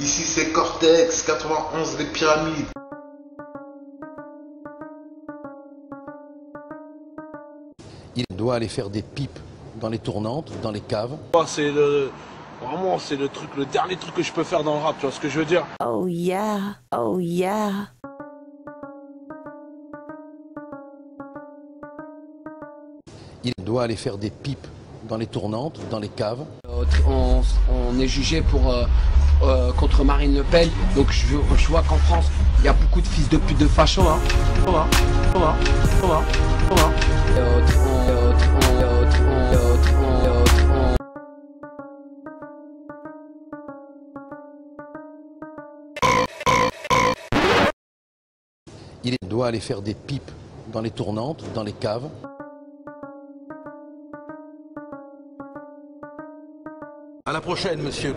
91 les pyramides. Il doit aller faire des pipes dans les tournantes, dans les caves. Oh, C'est le. Vraiment, c'est le truc, le dernier truc que je peux faire dans le rap, tu vois ce que je veux dire? Oh yeah, oh yeah. Il doit aller faire des pipes dans les tournantes, dans les caves. Euh, on, on est jugé pour euh, euh, contre Marine Le Pen. Donc je, je vois qu'en France, il y a beaucoup de fils de pute de fachos. Hein. Oh, hein. Oh, hein. Oh, hein. Il doit aller faire des pipes dans les tournantes, dans les caves. À la prochaine, monsieur.